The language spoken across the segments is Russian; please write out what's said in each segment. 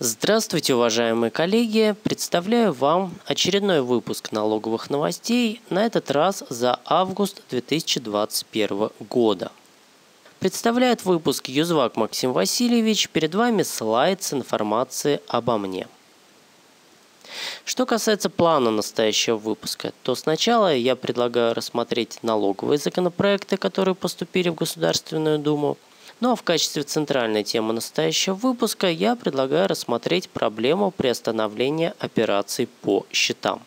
Здравствуйте, уважаемые коллеги! Представляю вам очередной выпуск налоговых новостей, на этот раз за август 2021 года. Представляет выпуск Юзвак Максим Васильевич, перед вами слайд с информацией обо мне. Что касается плана настоящего выпуска, то сначала я предлагаю рассмотреть налоговые законопроекты, которые поступили в Государственную Думу – ну а в качестве центральной темы настоящего выпуска я предлагаю рассмотреть проблему приостановления операций по счетам.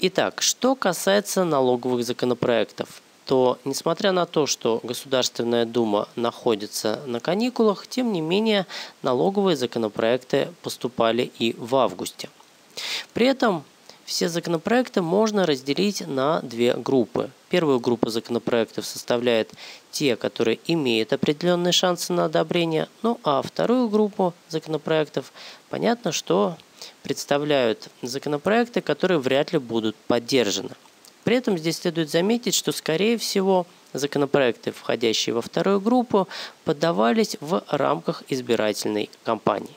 Итак, что касается налоговых законопроектов, то несмотря на то, что Государственная Дума находится на каникулах, тем не менее налоговые законопроекты поступали и в августе. При этом все законопроекты можно разделить на две группы. Первую группу законопроектов составляет те, которые имеют определенные шансы на одобрение, ну а вторую группу законопроектов, понятно, что представляют законопроекты, которые вряд ли будут поддержаны. При этом здесь следует заметить, что, скорее всего, законопроекты, входящие во вторую группу, подавались в рамках избирательной кампании.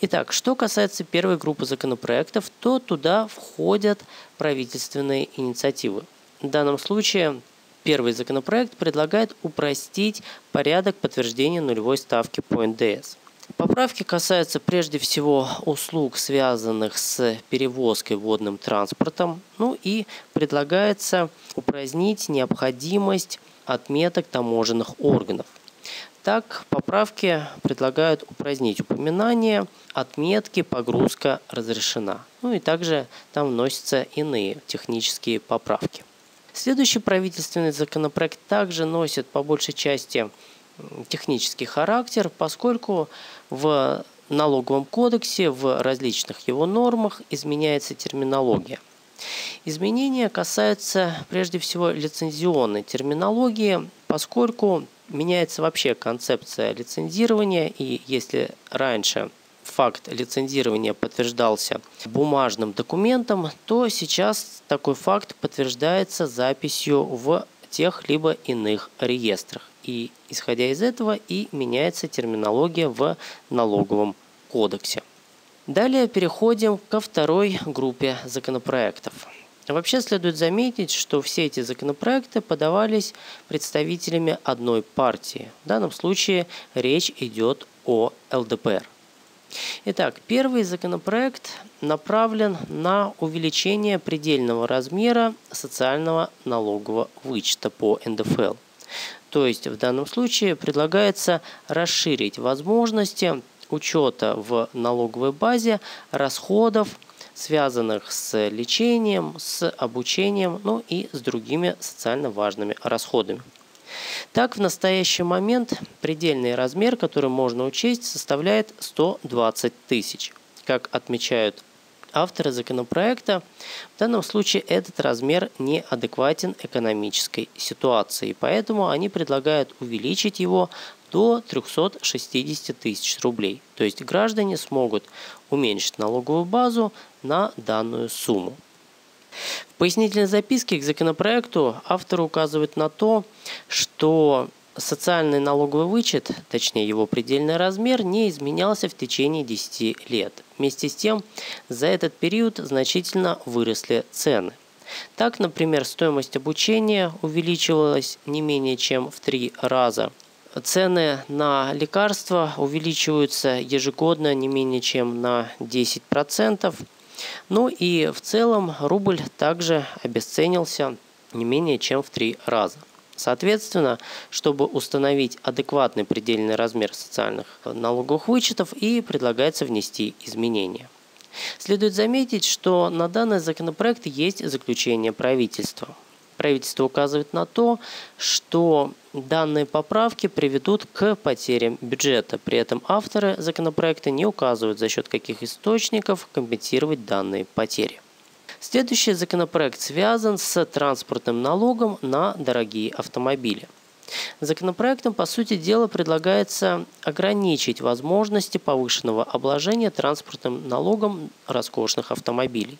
Итак, что касается первой группы законопроектов, то туда входят правительственные инициативы. В данном случае первый законопроект предлагает упростить порядок подтверждения нулевой ставки по НДС. Поправки касаются прежде всего услуг, связанных с перевозкой водным транспортом, ну и предлагается упразднить необходимость отметок таможенных органов – так, поправки предлагают упразднить упоминание, отметки, погрузка разрешена. Ну и также там вносятся иные технические поправки. Следующий правительственный законопроект также носит по большей части технический характер, поскольку в налоговом кодексе в различных его нормах изменяется терминология. Изменения касаются прежде всего лицензионной терминологии, поскольку меняется вообще концепция лицензирования, и если раньше факт лицензирования подтверждался бумажным документом, то сейчас такой факт подтверждается записью в тех либо иных реестрах. И исходя из этого и меняется терминология в налоговом кодексе. Далее переходим ко второй группе законопроектов. Вообще следует заметить, что все эти законопроекты подавались представителями одной партии. В данном случае речь идет о ЛДПР. Итак, первый законопроект направлен на увеличение предельного размера социального налогового вычета по НДФЛ. То есть в данном случае предлагается расширить возможности учета в налоговой базе расходов связанных с лечением, с обучением, ну и с другими социально важными расходами. Так, в настоящий момент предельный размер, который можно учесть, составляет 120 тысяч. Как отмечают авторы законопроекта, в данном случае этот размер неадекватен экономической ситуации, поэтому они предлагают увеличить его до 360 тысяч рублей. То есть граждане смогут уменьшить налоговую базу на данную сумму. В пояснительной записке к законопроекту автор указывает на то, что социальный налоговый вычет, точнее его предельный размер, не изменялся в течение 10 лет. Вместе с тем, за этот период значительно выросли цены. Так, например, стоимость обучения увеличивалась не менее чем в три раза – Цены на лекарства увеличиваются ежегодно не менее чем на 10%. Ну и в целом рубль также обесценился не менее чем в три раза. Соответственно, чтобы установить адекватный предельный размер социальных налоговых вычетов и предлагается внести изменения. Следует заметить, что на данный законопроект есть заключение правительства. Правительство указывает на то, что данные поправки приведут к потерям бюджета. При этом авторы законопроекта не указывают, за счет каких источников компенсировать данные потери. Следующий законопроект связан с транспортным налогом на дорогие автомобили. Законопроектом, по сути дела, предлагается ограничить возможности повышенного обложения транспортным налогом роскошных автомобилей.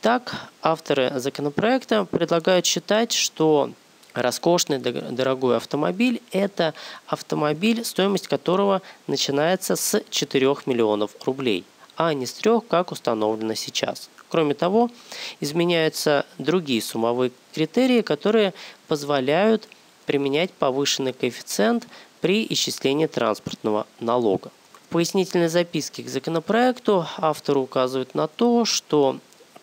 Так, авторы законопроекта предлагают считать, что роскошный дорогой автомобиль – это автомобиль, стоимость которого начинается с 4 миллионов рублей, а не с 3, как установлено сейчас. Кроме того, изменяются другие суммовые критерии, которые позволяют применять повышенный коэффициент при исчислении транспортного налога. В пояснительной записке к законопроекту автор указывает на то, что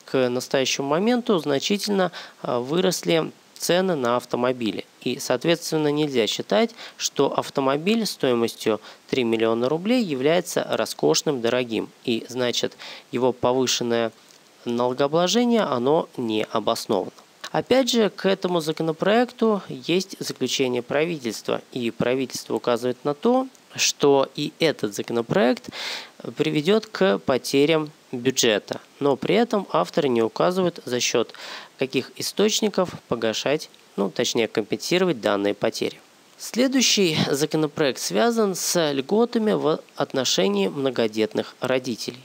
к настоящему моменту значительно а, выросли цены на автомобили. И, соответственно, нельзя считать, что автомобиль стоимостью 3 миллиона рублей является роскошным, дорогим. И, значит, его повышенное налогообложение, оно не обосновано. Опять же, к этому законопроекту есть заключение правительства, и правительство указывает на то, что и этот законопроект приведет к потерям бюджета, но при этом авторы не указывают за счет каких источников погашать, ну точнее компенсировать данные потери. Следующий законопроект связан с льготами в отношении многодетных родителей.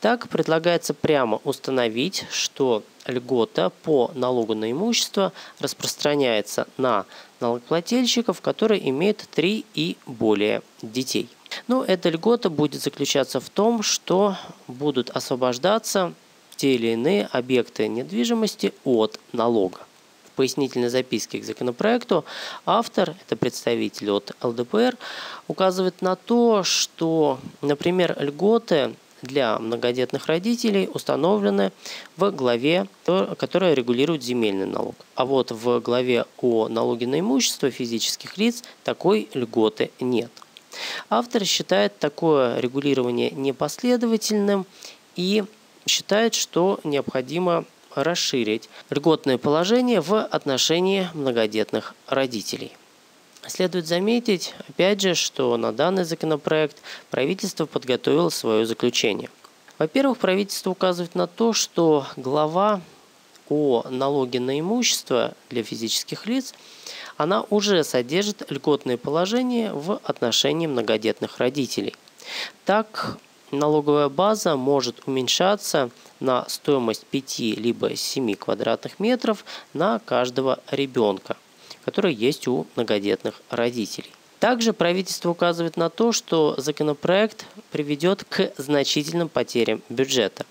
Так предлагается прямо установить, что льгота по налогу на имущество распространяется на налогоплательщиков, которые имеют три и более детей. Но эта льгота будет заключаться в том, что будут освобождаться те или иные объекты недвижимости от налога. В пояснительной записке к законопроекту автор, это представитель от ЛДПР, указывает на то, что, например, льготы для многодетных родителей установлены в главе, которая регулирует земельный налог. А вот в главе о налоге на имущество физических лиц такой льготы нет. Автор считает такое регулирование непоследовательным и считает, что необходимо расширить льготное положение в отношении многодетных родителей. Следует заметить, опять же, что на данный законопроект правительство подготовило свое заключение. Во-первых, правительство указывает на то, что глава о налоге на имущество для физических лиц, она уже содержит льготные положения в отношении многодетных родителей. Так, налоговая база может уменьшаться на стоимость 5 либо 7 квадратных метров на каждого ребенка – которые есть у многодетных родителей. Также правительство указывает на то, что законопроект приведет к значительным потерям бюджета.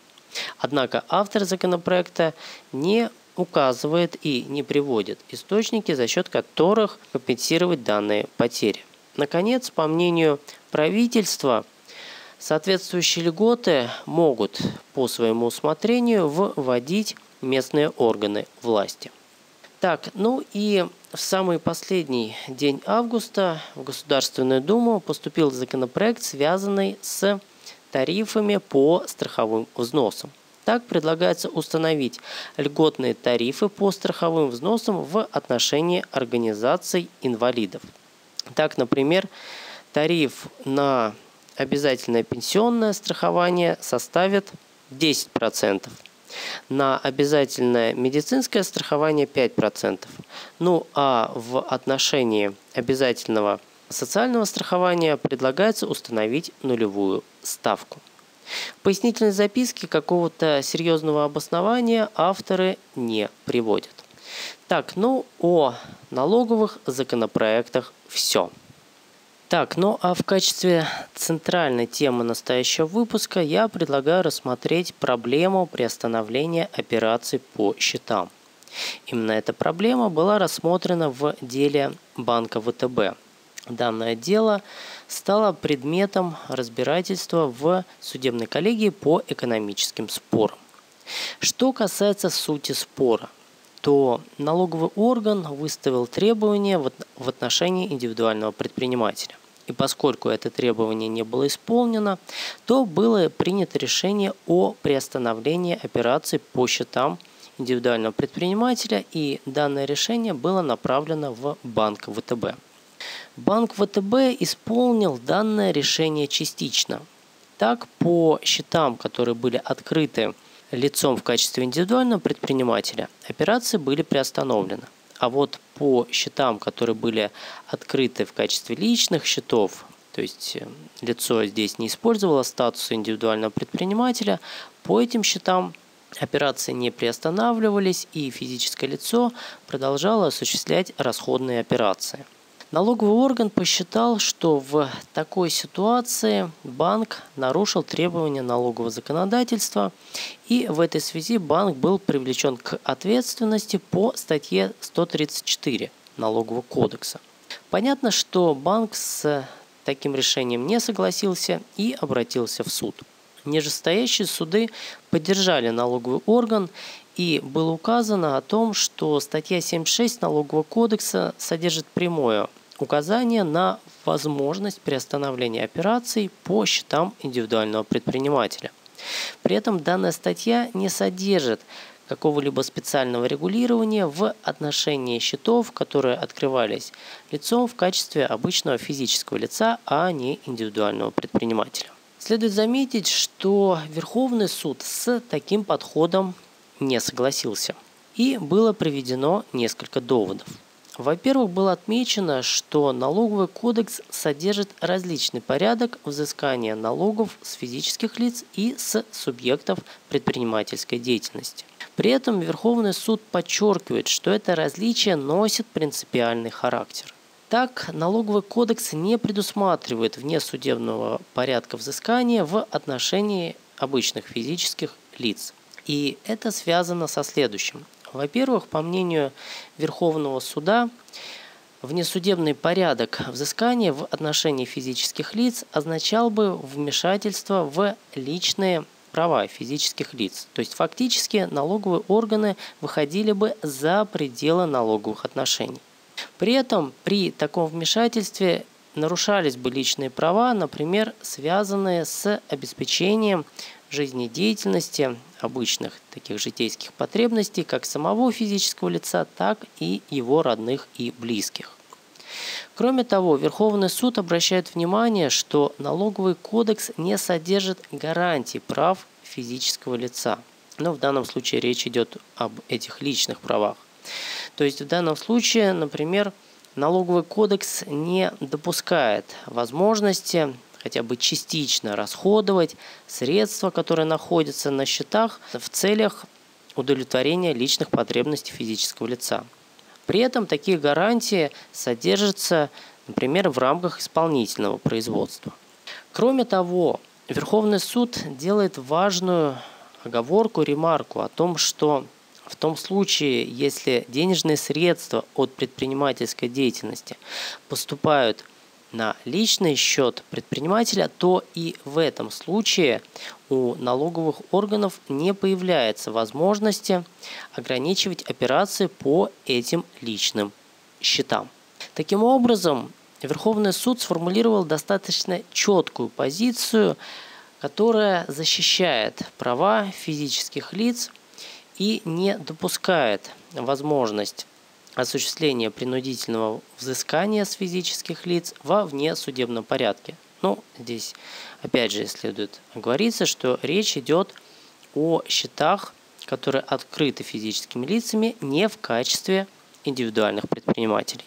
Однако автор законопроекта не указывает и не приводит источники, за счет которых компенсировать данные потери. Наконец, по мнению правительства, соответствующие льготы могут по своему усмотрению вводить местные органы власти. Так, ну и в самый последний день августа в Государственную Думу поступил законопроект, связанный с тарифами по страховым взносам. Так предлагается установить льготные тарифы по страховым взносам в отношении организаций инвалидов. Так, например, тариф на обязательное пенсионное страхование составит 10%, на обязательное медицинское страхование 5%. Ну а в отношении обязательного социального страхования предлагается установить нулевую ставку. В пояснительной записке какого-то серьезного обоснования авторы не приводят. Так, ну о налоговых законопроектах все. Так, ну а в качестве центральной темы настоящего выпуска я предлагаю рассмотреть проблему приостановления операций по счетам. Именно эта проблема была рассмотрена в деле банка ВТБ. Данное дело стало предметом разбирательства в судебной коллегии по экономическим спорам. Что касается сути спора, то налоговый орган выставил требования в отношении индивидуального предпринимателя. И поскольку это требование не было исполнено, то было принято решение о приостановлении операций по счетам индивидуального предпринимателя, и данное решение было направлено в банк ВТБ. Банк ВТБ исполнил данное решение частично. Так, по счетам, которые были открыты лицом в качестве индивидуального предпринимателя, операции были приостановлены. А вот по счетам, которые были открыты в качестве личных счетов, то есть э, лицо здесь не использовало статус индивидуального предпринимателя, по этим счетам операции не приостанавливались и физическое лицо продолжало осуществлять расходные операции. Налоговый орган посчитал, что в такой ситуации банк нарушил требования налогового законодательства, и в этой связи банк был привлечен к ответственности по статье 134 Налогового кодекса. Понятно, что банк с таким решением не согласился и обратился в суд. Нижестоящие суды поддержали налоговый орган и было указано о том, что статья 76 Налогового кодекса содержит прямое указание на возможность приостановления операций по счетам индивидуального предпринимателя. При этом данная статья не содержит какого-либо специального регулирования в отношении счетов, которые открывались лицом в качестве обычного физического лица, а не индивидуального предпринимателя. Следует заметить, что Верховный суд с таким подходом не согласился. И было приведено несколько доводов. Во-первых, было отмечено, что налоговый кодекс содержит различный порядок взыскания налогов с физических лиц и с субъектов предпринимательской деятельности. При этом Верховный суд подчеркивает, что это различие носит принципиальный характер. Так, налоговый кодекс не предусматривает внесудебного порядка взыскания в отношении обычных физических лиц. И это связано со следующим. Во-первых, по мнению Верховного суда, внесудебный порядок взыскания в отношении физических лиц означал бы вмешательство в личные права физических лиц. То есть фактически налоговые органы выходили бы за пределы налоговых отношений. При этом при таком вмешательстве нарушались бы личные права, например, связанные с обеспечением жизнедеятельности, обычных таких житейских потребностей как самого физического лица, так и его родных и близких. Кроме того, Верховный суд обращает внимание, что налоговый кодекс не содержит гарантий прав физического лица. Но в данном случае речь идет об этих личных правах. То есть в данном случае, например, налоговый кодекс не допускает возможности хотя бы частично расходовать средства, которые находятся на счетах в целях удовлетворения личных потребностей физического лица. При этом такие гарантии содержатся, например, в рамках исполнительного производства. Кроме того, Верховный суд делает важную оговорку, ремарку о том, что в том случае, если денежные средства от предпринимательской деятельности поступают на личный счет предпринимателя, то и в этом случае у налоговых органов не появляется возможности ограничивать операции по этим личным счетам. Таким образом, Верховный суд сформулировал достаточно четкую позицию, которая защищает права физических лиц и не допускает возможность осуществления принудительного взыскания с физических лиц во внесудебном порядке. Ну, здесь опять же следует оговориться, что речь идет о счетах, которые открыты физическими лицами не в качестве индивидуальных предпринимателей.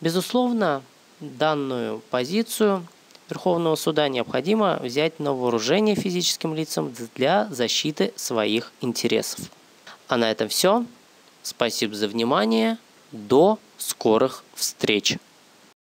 Безусловно, данную позицию Верховного суда необходимо взять на вооружение физическим лицам для защиты своих интересов. А на этом все. Спасибо за внимание. До скорых встреч!